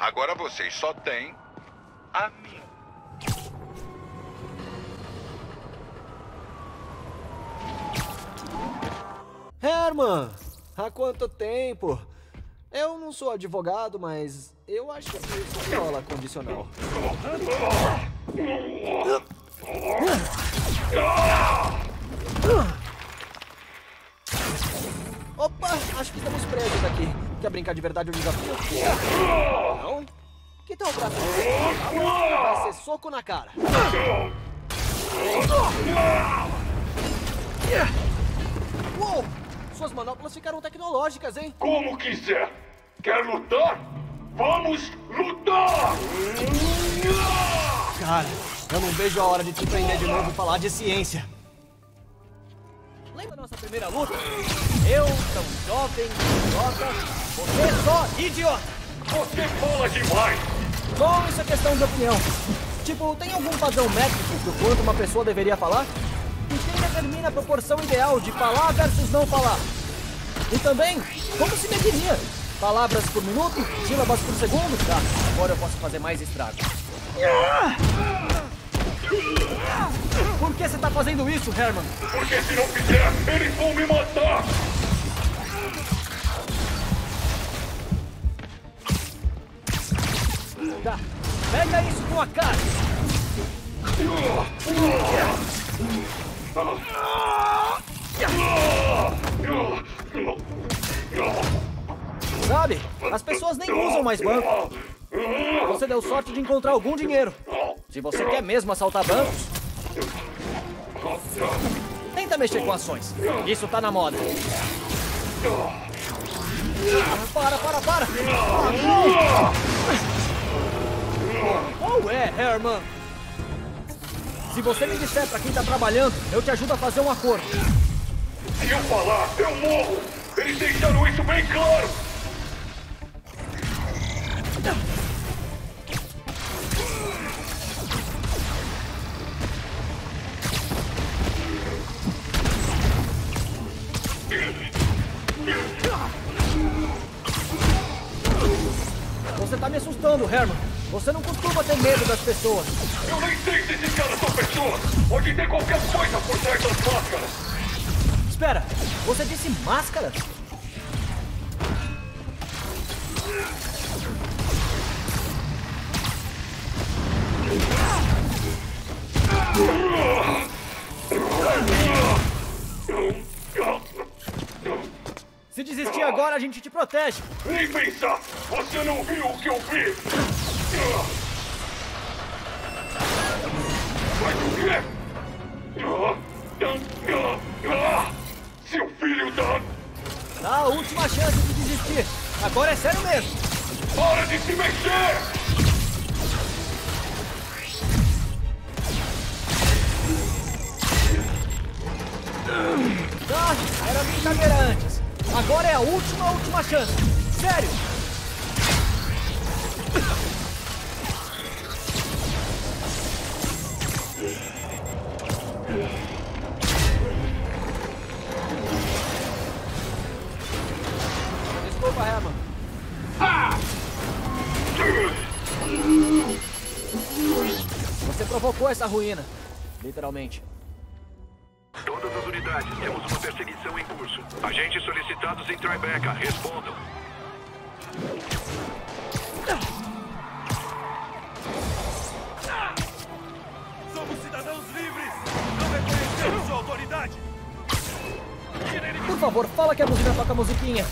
Agora vocês só têm a mim. Herman, há quanto tempo? Eu não sou advogado, mas eu acho que isso viola condicional. Opa, acho que estamos presos aqui. Quer brincar de verdade o desafio? Não? Que tal o braço? Vai ser soco na cara. Uou! Suas manoplas ficaram tecnológicas, hein? Como quiser. Quer lutar? Vamos lutar! Cara, eu não vejo a hora de te prender de novo e falar de ciência. Lembra nossa primeira luta? Eu, tão jovem, idiota, você só idiota! Você fala demais! Bom, isso é questão de opinião. Tipo, tem algum padrão métrico do quanto uma pessoa deveria falar? E quem determina a proporção ideal de falar versus não falar? E também, como se mediria? Palavras por minuto? Sílabas por segundo? Tá, agora eu posso fazer mais estrago. Por que você tá fazendo isso, Herman? Porque se não fizer, eles vão me matar! Pega isso com a cara! Sabe, as pessoas nem usam mais banco. Você deu sorte de encontrar algum dinheiro. Se você quer mesmo assaltar bancos, tenta mexer com ações. Isso tá na moda. Ah, para, para, para! Qual é, Herman? Se você me disser pra quem tá trabalhando, eu te ajudo a fazer um acordo. Se eu falar, eu morro! Eles deixaram isso bem claro! Você tá me assustando, Herman. Você não costuma ter medo das pessoas. Eu nem sei se esses caras são pessoas! Pode ter qualquer coisa por trás das máscaras! Espera, você disse máscaras? Se agora, a gente te protege. Nem pensar! Você não viu o que eu vi! Mas o quê? Seu filho da... Dá a última chance de desistir. Agora é sério mesmo. Para de se mexer! Tá, era brincadeira antes. Agora é a última, última chance. Sério. Desculpa, Herman. Você provocou essa ruína. Literalmente. Unidades, temos uma perseguição em curso. Agentes solicitados em Tribeca, respondam. Somos cidadãos livres! Não reconhecemos sua autoridade! Por favor, fala que a música toca a musiquinha.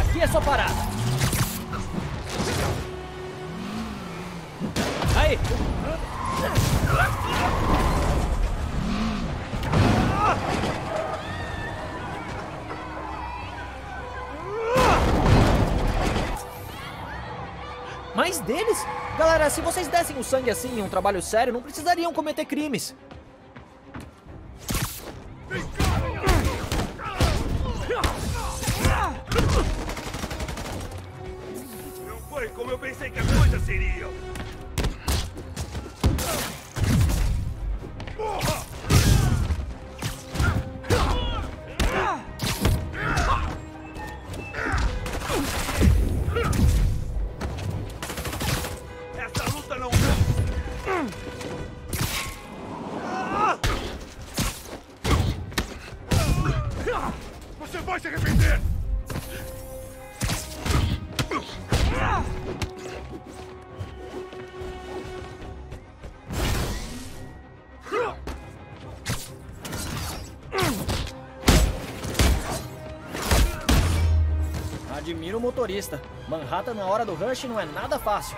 Aqui é sua parada. Aí. Mais deles? Galera, se vocês dessem o sangue assim em um trabalho sério, não precisariam cometer crimes. Não foi como eu pensei que as coisas seriam! Admiro o motorista. Manhattan na hora do rush não é nada fácil.